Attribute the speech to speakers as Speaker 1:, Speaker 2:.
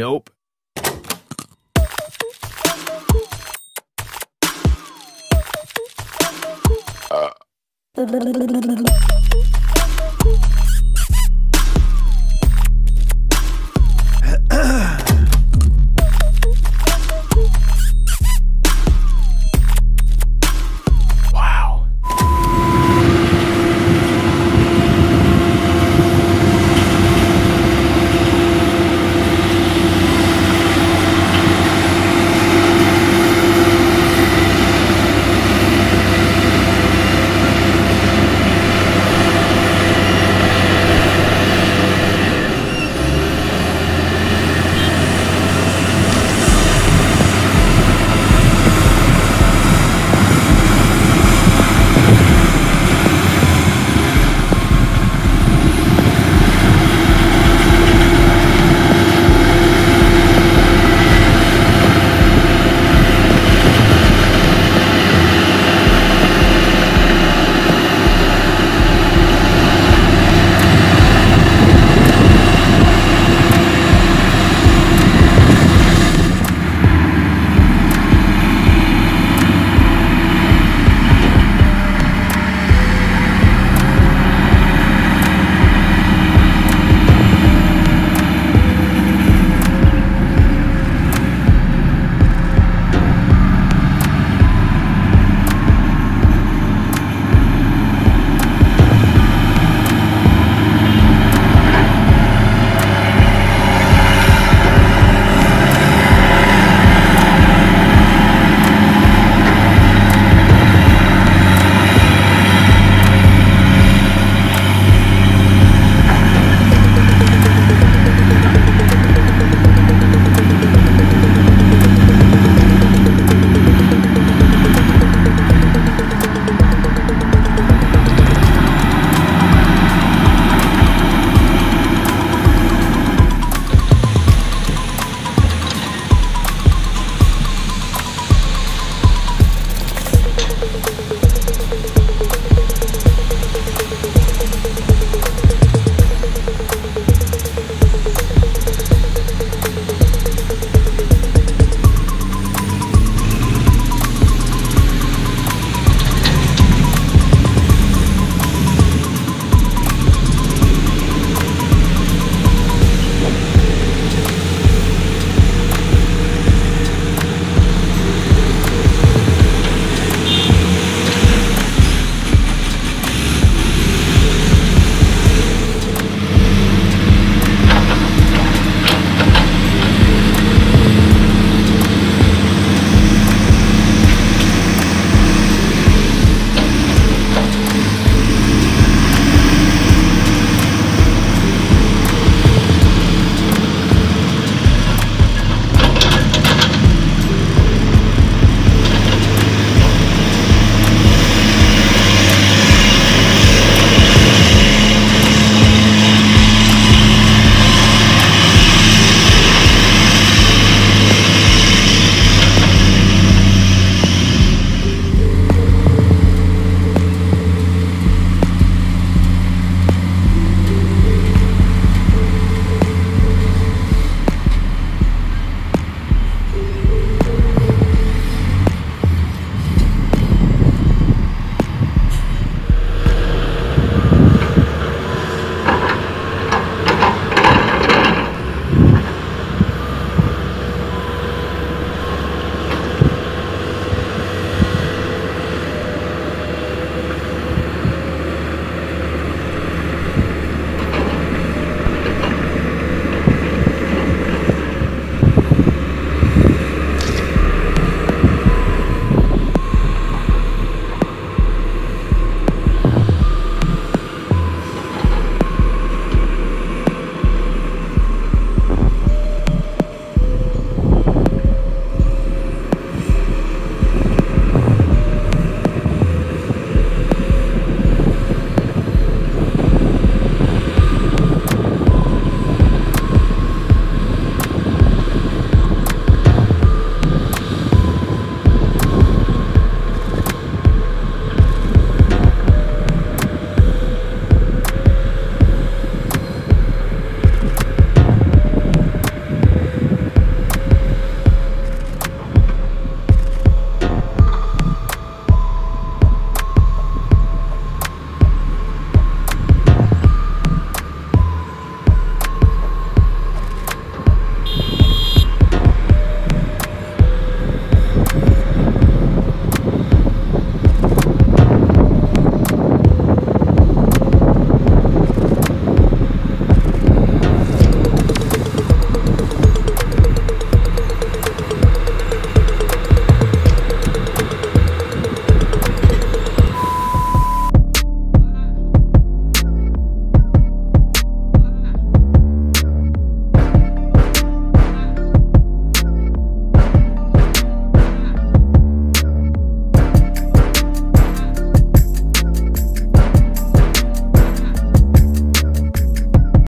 Speaker 1: Nope. Uh.